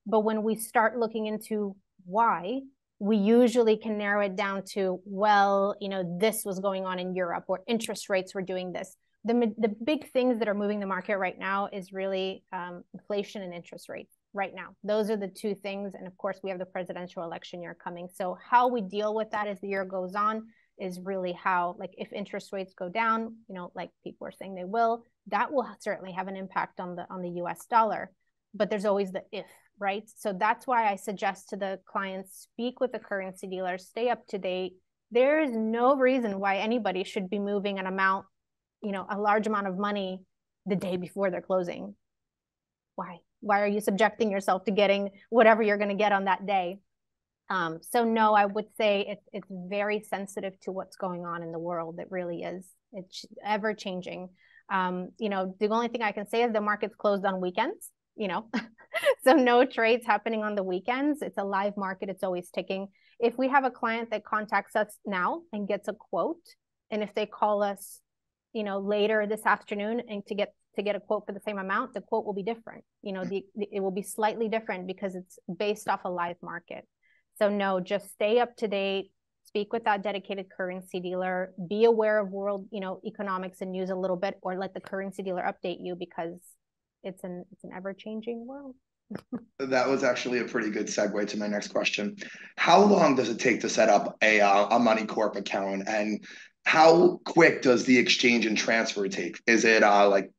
But when we start looking into why we usually can narrow it down to well you know this was going on in europe or interest rates were doing this. The, the big things that are moving the market right now is really um, inflation and interest rates right now those are the two things and of course we have the presidential election year coming so how we deal with that as the year goes on is really how like if interest rates go down you know like people are saying they will that will certainly have an impact on the on the us dollar but there's always the if right? So that's why I suggest to the clients speak with the currency dealer, stay up to date. There is no reason why anybody should be moving an amount, you know, a large amount of money the day before they're closing. Why? Why are you subjecting yourself to getting whatever you're going to get on that day? Um, so no, I would say it's it's very sensitive to what's going on in the world. It really is. It's ever changing. Um, you know, the only thing I can say is the market's closed on weekends you know so no trades happening on the weekends it's a live market it's always ticking if we have a client that contacts us now and gets a quote and if they call us you know later this afternoon and to get to get a quote for the same amount the quote will be different you know the, the it will be slightly different because it's based off a live market so no just stay up to date speak with that dedicated currency dealer be aware of world you know economics and news a little bit or let the currency dealer update you because it's an it's an ever changing world. that was actually a pretty good segue to my next question. How long does it take to set up a uh, a Money Corp account, and how quick does the exchange and transfer take? Is it uh, like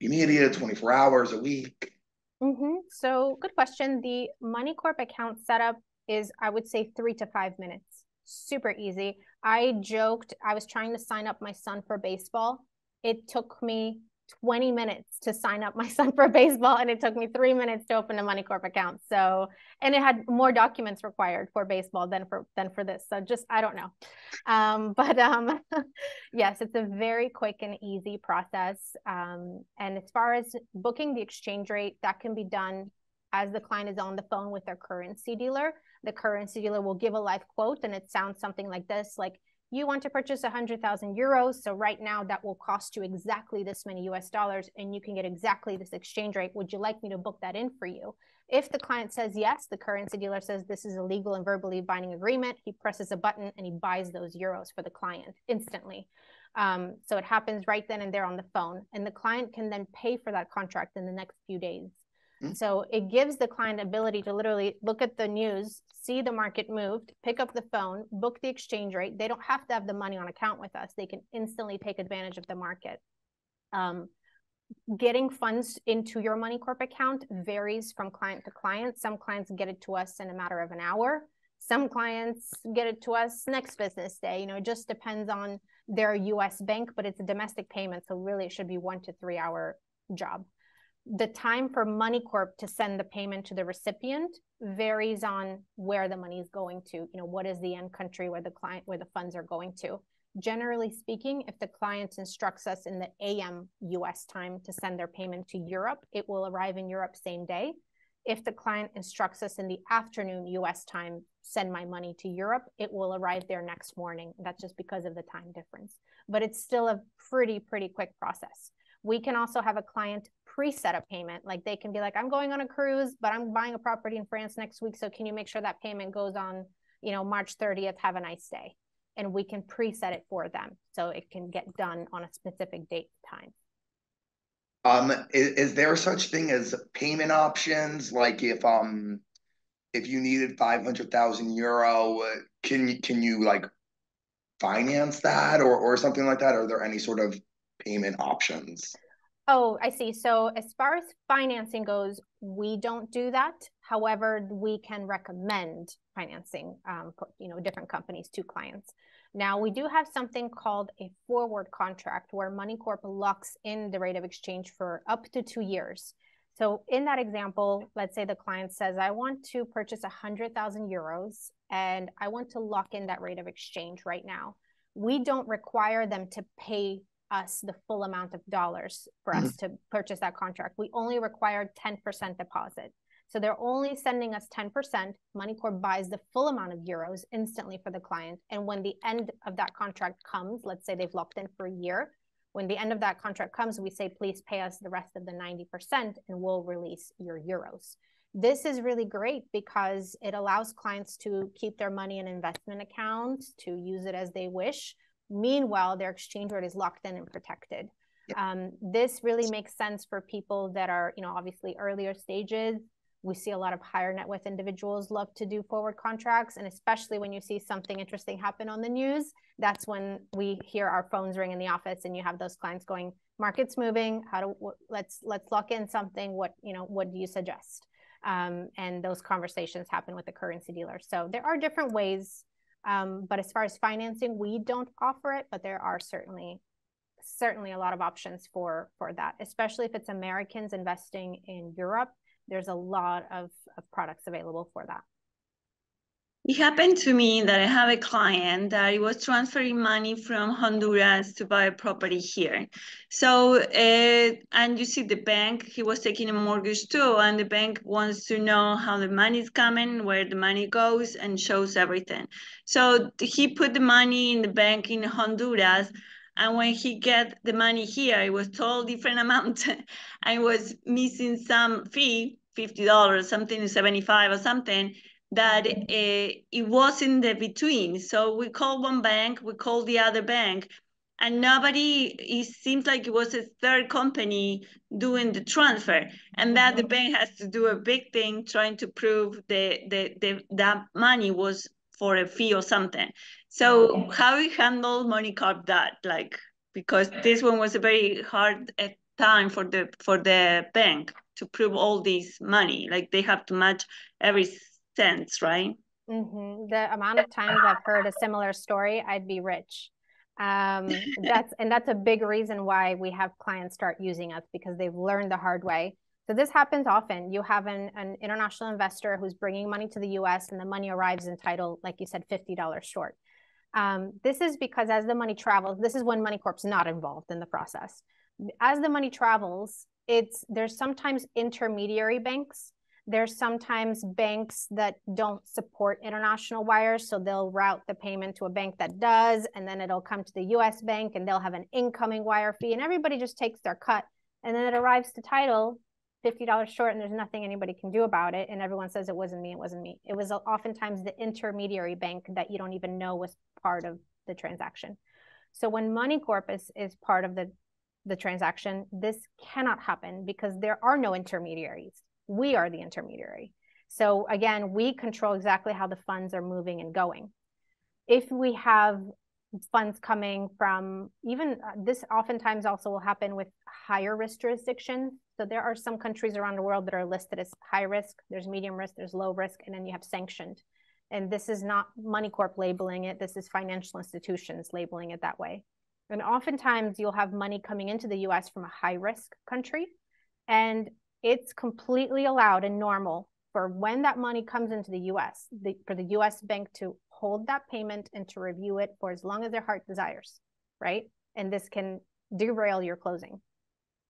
immediate, twenty four hours, a week? Mm-hmm. So, good question. The Money Corp account setup is, I would say, three to five minutes. Super easy. I joked I was trying to sign up my son for baseball. It took me 20 minutes to sign up my son for baseball and it took me three minutes to open a money corp account. So and it had more documents required for baseball than for than for this. So just i don't know. Um, but um, yes it's a very quick and easy process. Um, and as far as booking the exchange rate that can be done as the client is on the phone with their currency dealer. The currency dealer will give a live quote and it sounds something like this like you want to purchase 100,000 euros. So right now that will cost you exactly this many US dollars and you can get exactly this exchange rate. Would you like me to book that in for you? If the client says yes, the currency dealer says this is a legal and verbally binding agreement. He presses a button and he buys those euros for the client instantly. Um, so it happens right then and there on the phone. And the client can then pay for that contract in the next few days. Mm-hmm. So it gives the client ability to literally look at the news, see the market moved, pick up the phone, book the exchange rate. They don't have to have the money on account with us. They can instantly take advantage of the market. Um, getting funds into your money corp account varies from client to client. Some clients get it to us in a matter of an hour. Some clients get it to us next business day. You know, it just depends on their US bank, but it's a domestic payment. So really it should be one to three hour job the time for MoneyCorp to send the payment to the recipient varies on where the money is going to. You know, what is the end country where the client where the funds are going to. Generally speaking, if the client instructs us in the AM US time to send their payment to Europe, it will arrive in Europe same day. If the client instructs us in the afternoon US time, send my money to Europe, it will arrive there next morning. That's just because of the time difference. But it's still a pretty, pretty quick process. We can also have a client pre-set a payment. Like they can be like, I'm going on a cruise, but I'm buying a property in France next week. So can you make sure that payment goes on, you know, March 30th? Have a nice day. And we can pre-set it for them. So it can get done on a specific date time. Um, is, is there such thing as payment options? Like if um if you needed five hundred thousand euro, can you can you like finance that or or something like that? Are there any sort of payment options? Oh, I see. So as far as financing goes, we don't do that. However, we can recommend financing, um, you know, different companies to clients. Now we do have something called a forward contract where MoneyCorp locks in the rate of exchange for up to two years. So in that example, let's say the client says, I want to purchase 100,000 euros and I want to lock in that rate of exchange right now. We don't require them to pay us the full amount of dollars for us mm-hmm. to purchase that contract. We only require 10% deposit. So they're only sending us 10%. MoneyCorp buys the full amount of euros instantly for the client. And when the end of that contract comes, let's say they've locked in for a year, when the end of that contract comes, we say, please pay us the rest of the 90% and we'll release your euros. This is really great because it allows clients to keep their money in investment accounts, to use it as they wish. Meanwhile, their exchange rate is locked in and protected. Um, this really makes sense for people that are, you know, obviously earlier stages we see a lot of higher net worth individuals love to do forward contracts. And especially when you see something interesting happen on the news, that's when we hear our phones ring in the office and you have those clients going, market's moving. How do let's let's lock in something. What you know, what do you suggest? Um, and those conversations happen with the currency dealer. So there are different ways. Um, but as far as financing, we don't offer it, but there are certainly certainly a lot of options for for that, especially if it's Americans investing in Europe there's a lot of, of products available for that. It happened to me that I have a client that he was transferring money from Honduras to buy a property here. So, uh, and you see the bank, he was taking a mortgage too, and the bank wants to know how the money is coming, where the money goes, and shows everything. So he put the money in the bank in Honduras, and when he get the money here, it was total different amount and was missing some fee, $50, something 75 or something, that uh, it was in the between. So we called one bank, we called the other bank, and nobody, it seems like it was a third company doing the transfer. And that the bank has to do a big thing trying to prove the, the, the that money was for a fee or something. So how we handle MoneyCorp that like because this one was a very hard eh, time for the for the bank to prove all this money like they have to match every cent right mm-hmm. the amount of times i've heard a similar story i'd be rich um, that's and that's a big reason why we have clients start using us because they've learned the hard way so this happens often. You have an, an international investor who's bringing money to the U.S. and the money arrives in title, like you said, fifty dollars short. Um, this is because as the money travels, this is when MoneyCorp's not involved in the process. As the money travels, it's there's sometimes intermediary banks. There's sometimes banks that don't support international wires, so they'll route the payment to a bank that does, and then it'll come to the U.S. bank, and they'll have an incoming wire fee, and everybody just takes their cut, and then it arrives to title $50 short and there's nothing anybody can do about it and everyone says it wasn't me it wasn't me it was uh, oftentimes the intermediary bank that you don't even know was part of the transaction so when MoneyCorp is, is part of the the transaction this cannot happen because there are no intermediaries we are the intermediary so again we control exactly how the funds are moving and going if we have funds coming from even uh, this oftentimes also will happen with higher risk jurisdictions so there are some countries around the world that are listed as high risk, there's medium risk, there's low risk, and then you have sanctioned. And this is not MoneyCorp labeling it, this is financial institutions labeling it that way. And oftentimes you'll have money coming into the US from a high risk country. And it's completely allowed and normal for when that money comes into the US, the, for the US bank to hold that payment and to review it for as long as their heart desires, right? And this can derail your closing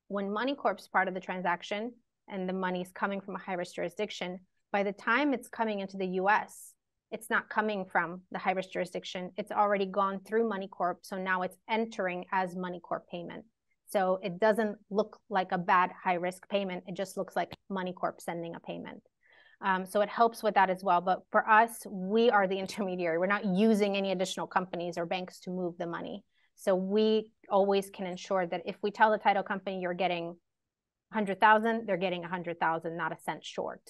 when MoneyCorp's part of the transaction and the money is coming from a high risk jurisdiction, by the time it's coming into the US, it's not coming from the high risk jurisdiction. It's already gone through MoneyCorp. So now it's entering as MoneyCorp payment. So it doesn't look like a bad high risk payment. It just looks like MoneyCorp sending a payment. Um, so it helps with that as well. But for us, we are the intermediary. We're not using any additional companies or banks to move the money. So we always can ensure that if we tell the title company you're getting 100,000, they're getting 100,000, not a cent short.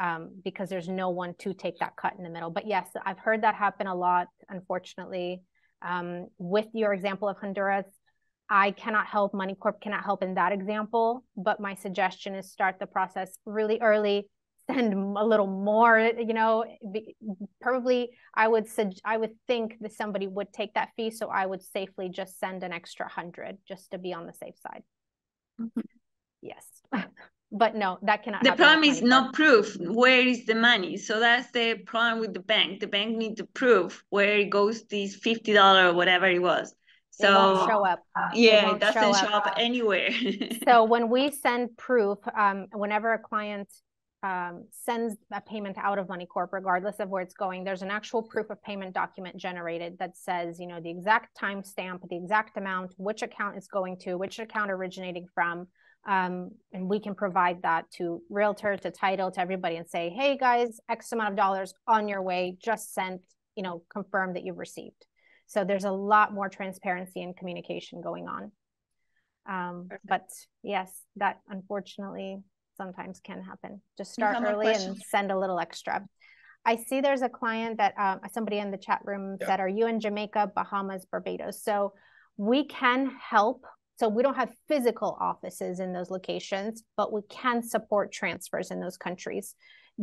Um, because there's no one to take that cut in the middle. But yes, I've heard that happen a lot, unfortunately. Um, with your example of Honduras, I cannot help, MoneyCorp cannot help in that example, but my suggestion is start the process really early, send a little more, you know, probably I would I would think that somebody would take that fee, so I would safely just send an extra 100 just to be on the safe side. Mm -hmm. Yes. but no, that cannot. The problem is not proof. Where is the money? So that's the problem with the bank. The bank need to prove where it goes. This fifty dollar or whatever it was. So it show up. Yeah, it, it doesn't show up, show up anywhere. so when we send proof, um, whenever a client um, sends a payment out of MoneyCorp, regardless of where it's going, there's an actual proof of payment document generated that says, you know, the exact timestamp, the exact amount, which account it's going to, which account originating from, um, and we can provide that to realtor, to title, to everybody and say, hey guys, X amount of dollars on your way, just sent, you know, confirm that you've received. So there's a lot more transparency and communication going on. Um, but yes, that unfortunately sometimes can happen. Just start early and send a little extra. I see there's a client that um, somebody in the chat room yeah. said, are you in Jamaica, Bahamas, Barbados? So we can help so we don't have physical offices in those locations, but we can support transfers in those countries.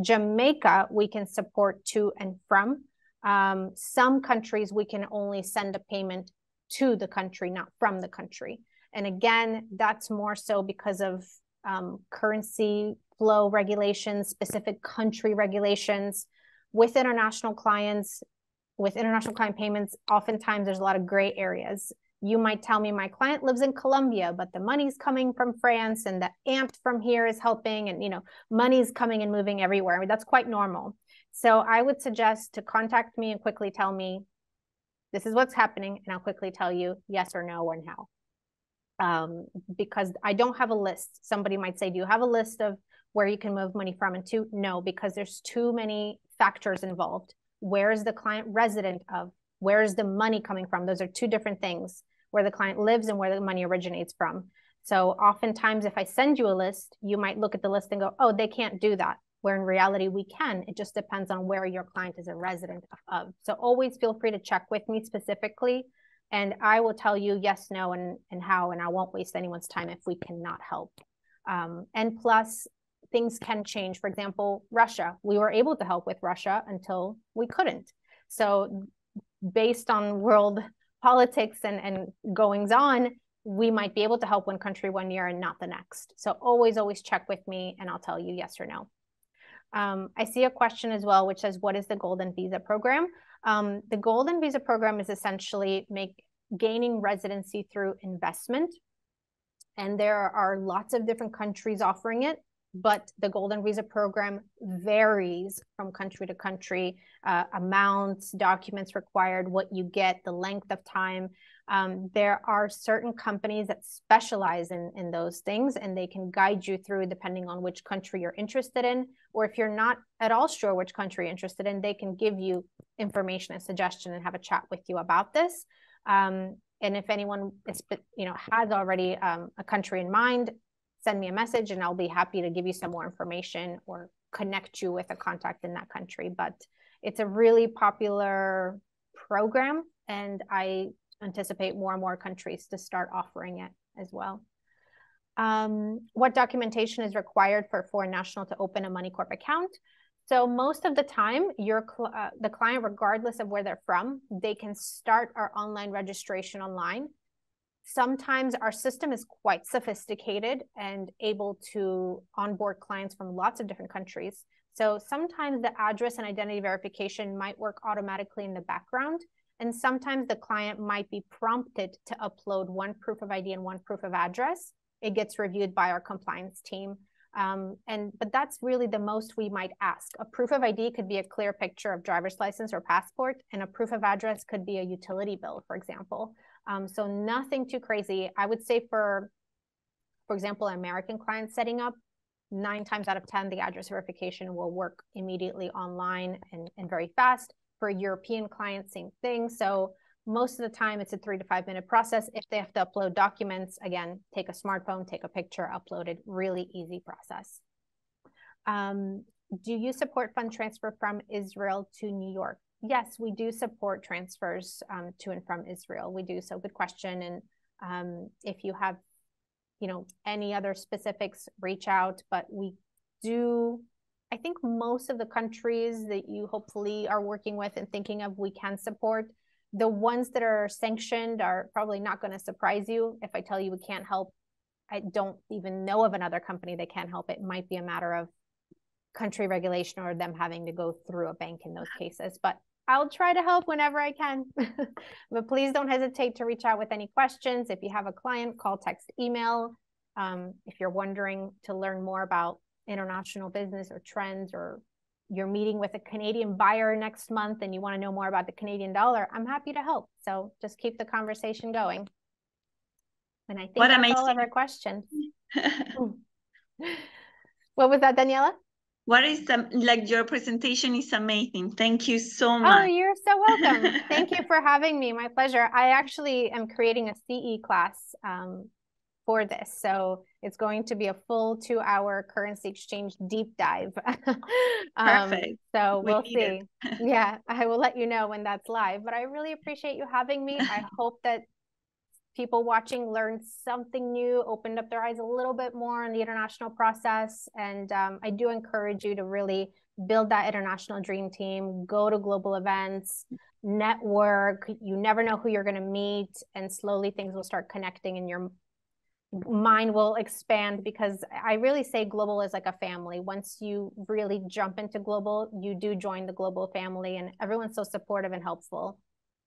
Jamaica, we can support to and from. Um, some countries, we can only send a payment to the country, not from the country. And again, that's more so because of um, currency flow regulations, specific country regulations. With international clients, with international client payments, oftentimes there's a lot of gray areas you might tell me my client lives in Colombia, but the money's coming from France and the aunt from here is helping and you know money's coming and moving everywhere. I mean, that's quite normal. So I would suggest to contact me and quickly tell me this is what's happening and I'll quickly tell you yes or no or how. Um, because I don't have a list. Somebody might say, do you have a list of where you can move money from and to? No, because there's too many factors involved. Where is the client resident of? Where is the money coming from? Those are two different things where the client lives and where the money originates from. So oftentimes, if I send you a list, you might look at the list and go, oh, they can't do that. Where in reality, we can. It just depends on where your client is a resident of. So always feel free to check with me specifically. And I will tell you yes, no, and, and how, and I won't waste anyone's time if we cannot help. Um, and plus, things can change. For example, Russia, we were able to help with Russia until we couldn't. So, based on world politics and, and goings on, we might be able to help one country one year and not the next. So always, always check with me and I'll tell you yes or no. Um, I see a question as well, which says, what is the Golden Visa program? Um, the Golden Visa program is essentially make gaining residency through investment. And there are lots of different countries offering it but the golden visa program varies from country to country uh, amounts documents required what you get the length of time um, there are certain companies that specialize in, in those things and they can guide you through depending on which country you're interested in or if you're not at all sure which country you're interested in they can give you information and suggestion and have a chat with you about this um, and if anyone is, you know has already um, a country in mind send me a message and I'll be happy to give you some more information or connect you with a contact in that country. But it's a really popular program, and I anticipate more and more countries to start offering it as well. Um, what documentation is required for a foreign national to open a MoneyCorp account? So most of the time, your cl uh, the client, regardless of where they're from, they can start our online registration online sometimes our system is quite sophisticated and able to onboard clients from lots of different countries. So sometimes the address and identity verification might work automatically in the background. And sometimes the client might be prompted to upload one proof of ID and one proof of address. It gets reviewed by our compliance team. Um, and but that's really the most we might ask. A proof of ID could be a clear picture of driver's license or passport, and a proof of address could be a utility bill, for example. Um, so nothing too crazy. I would say for, for example, American clients setting up, nine times out of 10, the address verification will work immediately online and, and very fast. For European clients, same thing. So Most of the time, it's a three to five minute process. If they have to upload documents, again, take a smartphone, take a picture, upload it. Really easy process. Um, do you support fund transfer from Israel to New York? Yes, we do support transfers um, to and from Israel. We do. So good question. And um, if you have, you know, any other specifics, reach out. But we do. I think most of the countries that you hopefully are working with and thinking of, we can support. The ones that are sanctioned are probably not going to surprise you if I tell you we can't help. I don't even know of another company that can't help. It might be a matter of country regulation or them having to go through a bank in those cases. But I'll try to help whenever I can. but please don't hesitate to reach out with any questions. If you have a client, call, text, email. Um, if you're wondering to learn more about international business or trends, or you're meeting with a Canadian buyer next month and you want to know more about the Canadian dollar, I'm happy to help. So just keep the conversation going. And I think what that's all of our questions. what was that, Daniela? What is the, like your presentation is amazing. Thank you so oh, much. Oh, you're so welcome. Thank you for having me. My pleasure. I actually am creating a CE class um, for this. So it's going to be a full two hour currency exchange deep dive. um, Perfect. So we we'll see. yeah, I will let you know when that's live. But I really appreciate you having me. I hope that people watching learned something new, opened up their eyes a little bit more on the international process. And um, I do encourage you to really build that international dream team, go to global events, network. You never know who you're going to meet, and slowly things will start connecting and your mind will expand because I really say global is like a family. Once you really jump into global, you do join the global family, and everyone's so supportive and helpful.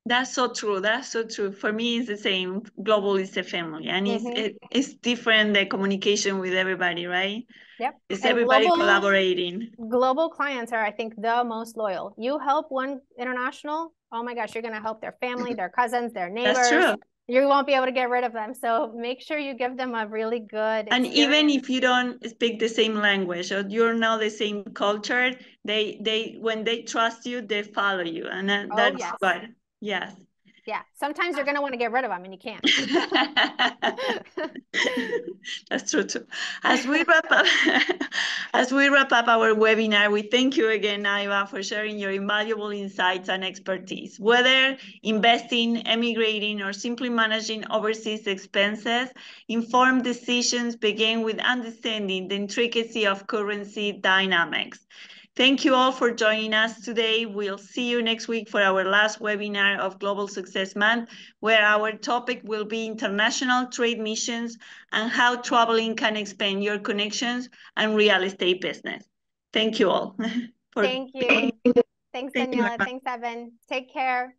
That's so true. That's so true. For me, it's the same. Global is a family, and mm-hmm. it's it, it's different. The communication with everybody, right? Yep. It's and everybody global, collaborating. Global clients are, I think, the most loyal. You help one international, oh my gosh, you're gonna help their family, their cousins, their neighbors. That's true. You won't be able to get rid of them. So make sure you give them a really good. And even if you don't speak the same language or you're not the same culture, they they when they trust you, they follow you, and that, oh, that's yes. what Yes. Yeah. Sometimes you're ah. going to want to get rid of them and you can't. That's true too. As we wrap up, as we wrap up our webinar, we thank you again, Eva, for sharing your invaluable insights and expertise. Whether investing, emigrating, or simply managing overseas expenses, informed decisions begin with understanding the intricacy of currency dynamics. Thank you all for joining us today. We'll see you next week for our last webinar of Global Success Month, where our topic will be international trade missions and how traveling can expand your connections and real estate business. Thank you all. Thank you. Thanks, Daniela. Thanks, Evan. Take care.